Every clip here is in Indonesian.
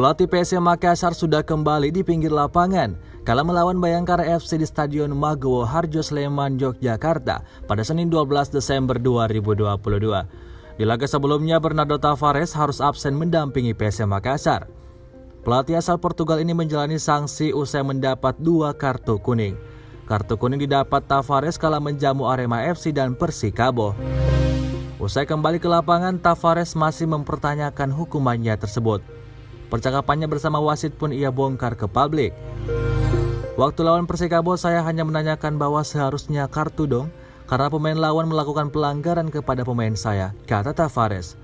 Pelatih PSM Makassar sudah kembali di pinggir lapangan kala melawan Bayangkara FC di Stadion Magowo Harjo Sleman, Yogyakarta pada Senin 12 Desember 2022. Di laga sebelumnya, Bernardo Tavares harus absen mendampingi PSM Makassar. Pelatih asal Portugal ini menjalani sanksi usai mendapat dua kartu kuning. Kartu kuning didapat Tavares kala menjamu Arema FC dan Persikabo. Usai kembali ke lapangan, Tavares masih mempertanyakan hukumannya tersebut. Percakapannya bersama wasit pun ia bongkar ke publik. Waktu lawan Persikabo saya hanya menanyakan bahwa seharusnya kartu dong karena pemain lawan melakukan pelanggaran kepada pemain saya, kata Tavares.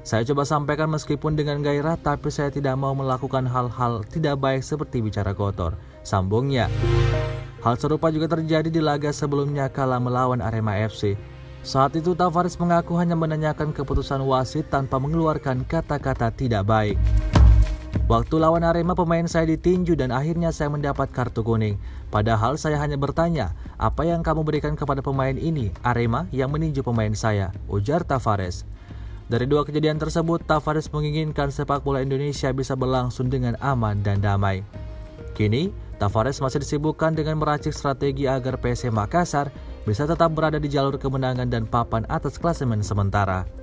Saya coba sampaikan meskipun dengan gairah tapi saya tidak mau melakukan hal-hal tidak baik seperti bicara kotor, sambungnya. Hal serupa juga terjadi di laga sebelumnya kala melawan Arema FC. Saat itu Tavares mengaku hanya menanyakan keputusan wasit tanpa mengeluarkan kata-kata tidak baik. Waktu lawan Arema pemain saya ditinju dan akhirnya saya mendapat kartu kuning. Padahal saya hanya bertanya, apa yang kamu berikan kepada pemain ini, Arema yang meninju pemain saya, ujar Tavares. Dari dua kejadian tersebut, Tavares menginginkan sepak bola Indonesia bisa berlangsung dengan aman dan damai. Kini, Tavares masih disibukkan dengan meracik strategi agar PSM Makassar bisa tetap berada di jalur kemenangan dan papan atas klasemen sementara.